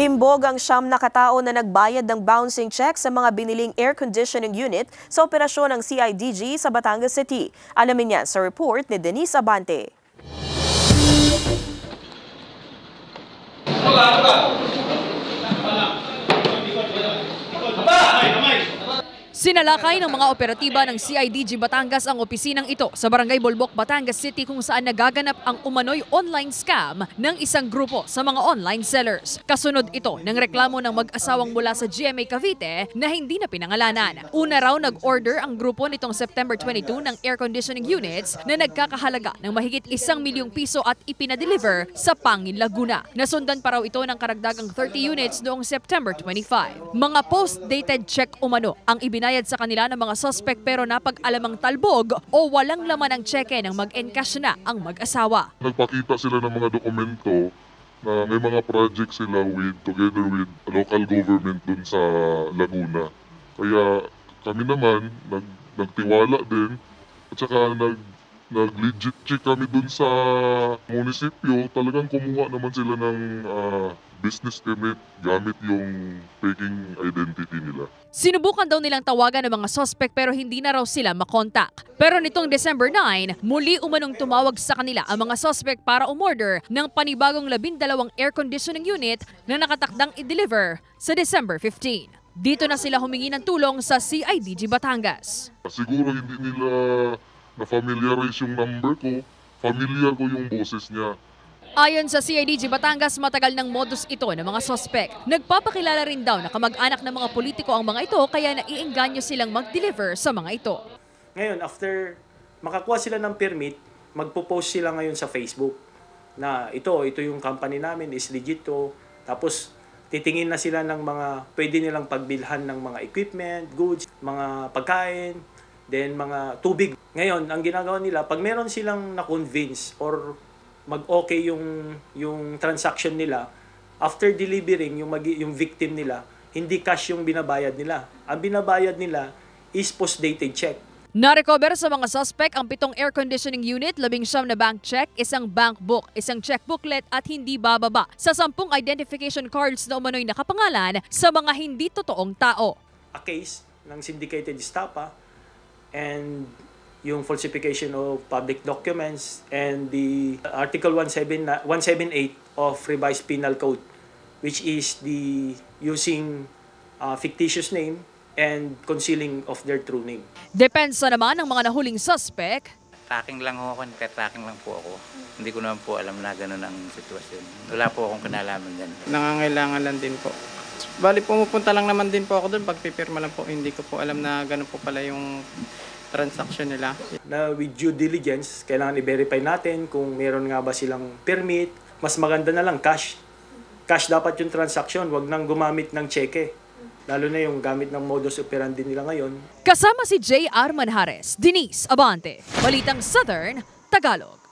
Timbog ang siyam na katao na nagbayad ng bouncing check sa mga biniling air conditioning unit sa operasyon ng CIDG sa Batangas City. Alamin niya sa report ni Denise Abante. Sinalakay ng mga operatiba ng CIDG Batangas ang opisinang ito sa Barangay Bolbok, Batangas City kung saan nagaganap ang umano'y online scam ng isang grupo sa mga online sellers. Kasunod ito ng reklamo ng mag-asawang mula sa GMA Cavite na hindi na pinangalanan. Una raw nag-order ang grupo nitong September 22 ng air conditioning units na nagkakahalaga ng mahigit isang milyong piso at ipinadeliver sa Pangin, Laguna. Nasundan pa raw ito ng karagdagang 30 units noong September 25. Mga post-dated check umano ang ibinayad sa kanila ng mga suspect pero napag-alamang talbog o walang laman ang cheque nang mag-encash na ang mag-asawa. Nagpakita sila ng mga dokumento na may mga project sila with together with local government dun sa Laguna. Kaya kami naman nag, nagtiwala din at saka nag nag-legit check kami dun sa munisipyo. Talagang kumuha naman sila ng ah, business permit gamit yung faking identity nila. Sinubukan daw nilang tawagan ng mga suspect pero hindi na raw sila makontak. Pero nitong December 9, muli umanong tumawag sa kanila ang mga suspect para umorder ng panibagong labindalawang air conditioning unit na nakatakdang i-deliver sa December 15. Dito na sila humingi ng tulong sa CIDG Batangas. Siguro hindi nila na-familiarize yung number ko. Familiar ko yung boses niya. Ayon sa CIDG Batangas, matagal ng modus ito ng mga sospek. Nagpapakilala rin daw na kamag-anak ng mga politiko ang mga ito kaya naiengganyo silang mag-deliver sa mga ito. Ngayon, after makakuha sila ng permit, magpo-post sila ngayon sa Facebook na ito, ito yung company namin, is legit to. Tapos, titingin na sila ng mga pwede nilang pagbilhan ng mga equipment, goods, mga pagkain, then mga tubig. Ngayon, ang ginagawa nila, pag meron silang na-convince or mag-okay yung, yung transaction nila, after delivering yung, magi- yung victim nila, hindi cash yung binabayad nila. Ang binabayad nila is post-dated check. Na-recover sa mga suspect ang pitong air conditioning unit, labing siyam na bank check, isang bank book, isang check booklet at hindi bababa sa sampung identification cards na umano'y nakapangalan sa mga hindi totoong tao. a case ng syndicated estafa and yung falsification of public documents and the Article 17 na- 178 of Revised Penal Code which is the using uh, fictitious name and concealing of their true name. Depensa naman ng mga nahuling suspect, Tracking lang ako, nagte-tracking lang po ako. Hindi ko naman po alam na gano'n ang sitwasyon. Wala po akong kinalaman dyan. nangangailangan lang din po. Bali, pumupunta lang naman din po ako doon, pagpipirma lang po. Hindi ko po alam na gano'n po pala yung transaction nila. Na with due diligence, kailangan i-verify natin kung meron nga ba silang permit. Mas maganda na lang cash. Cash dapat yung transaction, wag nang gumamit ng cheque. Lalo na yung gamit ng modus operandi nila ngayon, kasama si J.R. Manhares, Denise Abante, Balitang Southern, Tagalog.